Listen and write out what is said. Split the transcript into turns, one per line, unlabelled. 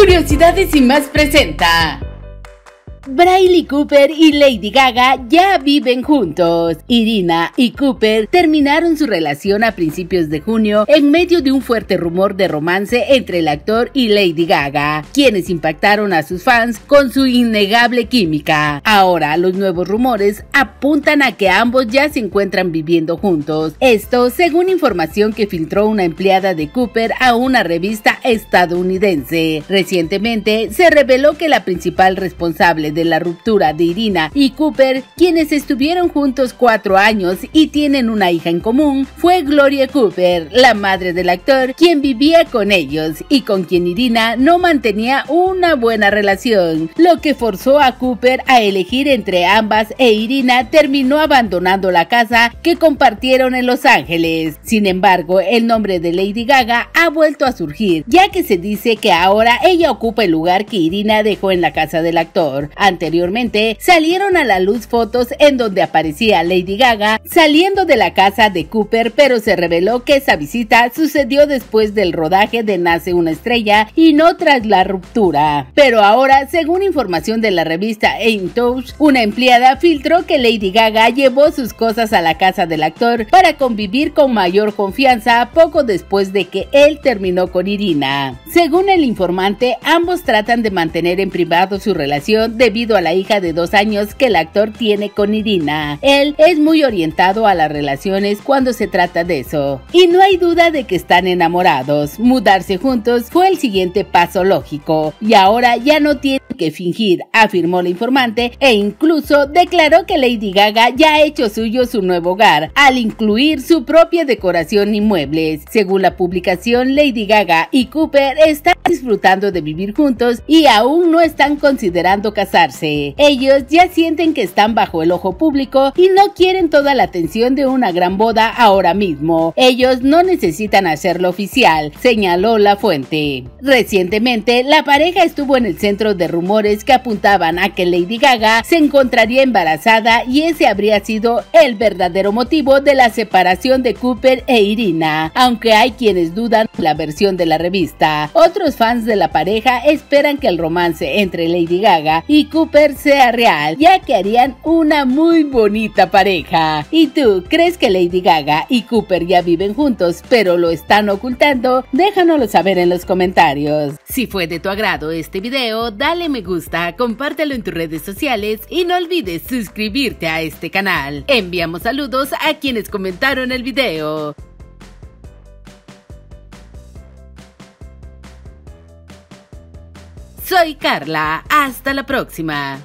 Curiosidades y más presenta. Bradley Cooper y Lady Gaga ya viven juntos. Irina y Cooper terminaron su relación a principios de junio en medio de un fuerte rumor de romance entre el actor y Lady Gaga, quienes impactaron a sus fans con su innegable química. Ahora los nuevos rumores apuntan a que ambos ya se encuentran viviendo juntos. Esto según información que filtró una empleada de Cooper a una revista estadounidense. Recientemente se reveló que la principal responsable de la ruptura de Irina y Cooper, quienes estuvieron juntos cuatro años y tienen una hija en común, fue Gloria Cooper, la madre del actor, quien vivía con ellos y con quien Irina no mantenía una buena relación, lo que forzó a Cooper a elegir entre ambas e Irina terminó abandonando la casa que compartieron en Los Ángeles. Sin embargo, el nombre de Lady Gaga ha vuelto a surgir, ya que se dice que ahora ella ocupa el lugar que Irina dejó en la casa del actor. Anteriormente salieron a la luz fotos en donde aparecía Lady Gaga saliendo de la casa de Cooper, pero se reveló que esa visita sucedió después del rodaje de Nace una estrella y no tras la ruptura. Pero ahora, según información de la revista Aim Touch, una empleada filtró que Lady Gaga llevó sus cosas a la casa del actor para convivir con mayor confianza poco después de que él terminó con Irina. Según el informante, ambos tratan de mantener en privado su relación de debido a la hija de dos años que el actor tiene con Irina. Él es muy orientado a las relaciones cuando se trata de eso. Y no hay duda de que están enamorados. Mudarse juntos fue el siguiente paso lógico. Y ahora ya no tiene que fingir, afirmó la informante e incluso declaró que Lady Gaga ya ha hecho suyo su nuevo hogar, al incluir su propia decoración y muebles. Según la publicación, Lady Gaga y Cooper están disfrutando de vivir juntos y aún no están considerando casarse. Ellos ya sienten que están bajo el ojo público y no quieren toda la atención de una gran boda ahora mismo. Ellos no necesitan hacerlo oficial, señaló la fuente. Recientemente, la pareja estuvo en el centro de rumores que apuntaban a que Lady Gaga se encontraría embarazada y ese habría sido el verdadero motivo de la separación de Cooper e Irina, aunque hay quienes dudan la versión de la revista. Otros fans de la pareja esperan que el romance entre Lady Gaga y Cooper sea real, ya que harían una muy bonita pareja. ¿Y tú crees que Lady Gaga y Cooper ya viven juntos, pero lo están ocultando? Déjanoslo saber en los comentarios. Si fue de tu agrado este video, dale me gusta, compártelo en tus redes sociales y no olvides suscribirte a este canal. Enviamos saludos a quienes comentaron el video. Soy Carla, hasta la próxima.